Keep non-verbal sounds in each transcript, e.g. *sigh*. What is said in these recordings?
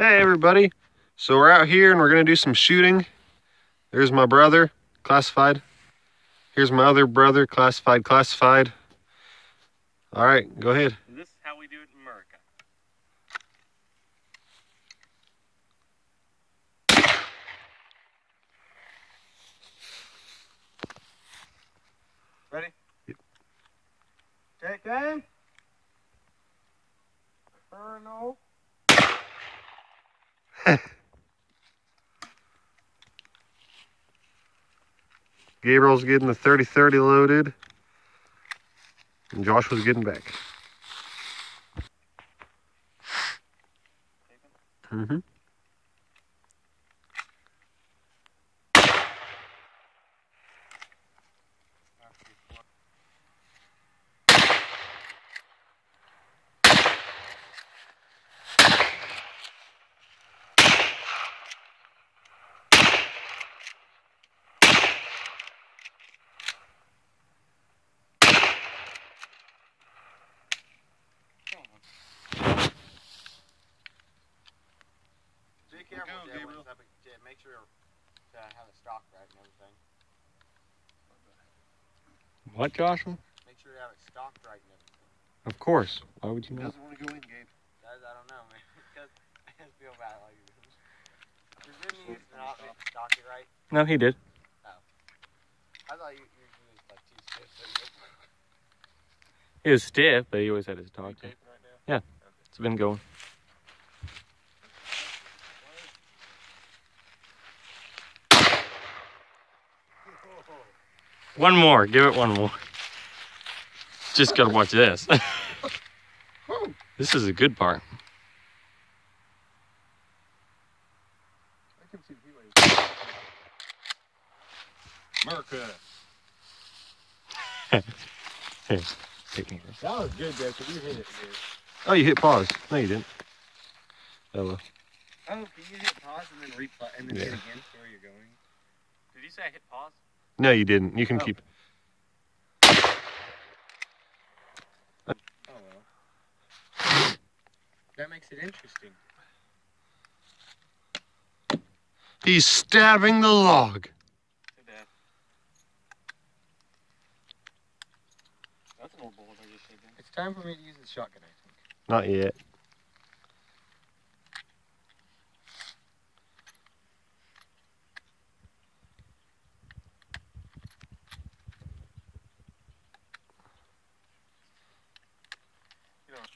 Hey everybody. So we're out here and we're gonna do some shooting. There's my brother, classified. Here's my other brother, classified, classified. All right, go ahead. This is how we do it in America. Ready? Yep. Take aim. Colonel. *laughs* Gabriel's getting the 30-30 loaded. And Josh was getting back. Mm-hmm. Careful, Go, Jay, Gabriel. up, Jay, make sure to uh, have it stocked right and everything. What, Joshua? Make sure you have it stocked right and everything. Of course. Why would you not? Doesn't want to go in, Gabe. Guys, I don't know, man. *laughs* Because I just feel bad like this. Didn't you used to not stock it right? No, he did. Oh. I thought you, you used like two sticks. So He was stiff, but he always had his talk to. Right now? Yeah, it's been going. One more. Give it one more. Just gotta watch this. *laughs* this is a good part. I can see the heat wave. America. Take me. That was good, Dad, because you hit it, dude. Oh, you hit pause. No, you didn't. Oh, well. Oh, can you hit pause and then replay and then Yeah. hit again where you're going? Did you say I hit pause? No, you didn't. You can Oh. keep. Oh well. That makes it interesting. He's stabbing the log. That's an old bullet I just taken. It's time for me to use the shotgun, I think. Not yet.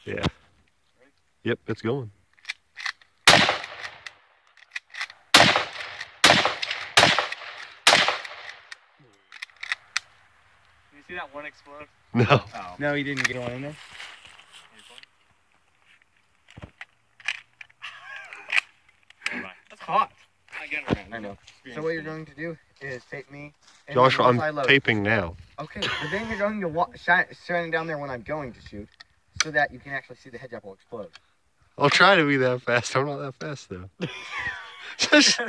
Yeah. Yep, it's going. Did you see that one explode? *laughs* No. Oh. No, he didn't get one in there. That's hot. I get it. I know. So what you're going to do is take me. and Joshua, once I I'm load- taping now. Okay, but then you're going to wa- shine, shine down there when I'm going to shoot, so that you can actually see the head apple explode. I'll try to be that fast. I'm not that fast though. *laughs* just,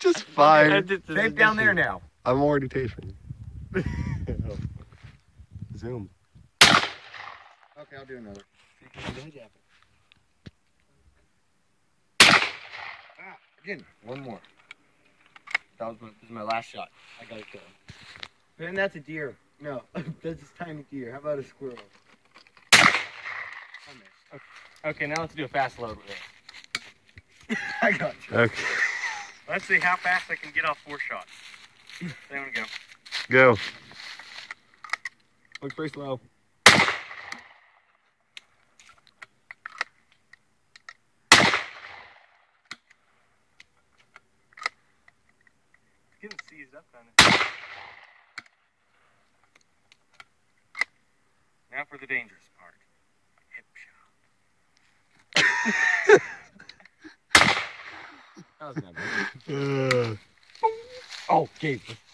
just *laughs* fire. Tape down there now. I'm already taping. *laughs* Zoom. Okay, I'll do another. So you can see the head apple. Ah, again, one more. That was my, this is my last shot. I gotta kill him. Man, that's a deer. No, that's a tiny deer. How about a squirrel? I missed. Okay, now let's do a fast load with *laughs* it. I got you. Okay, Let's see how fast I can get off four shots. There we go. go. Look pretty slow. It's getting seized up kind of. Now for the dangerous part. Hip shot. that was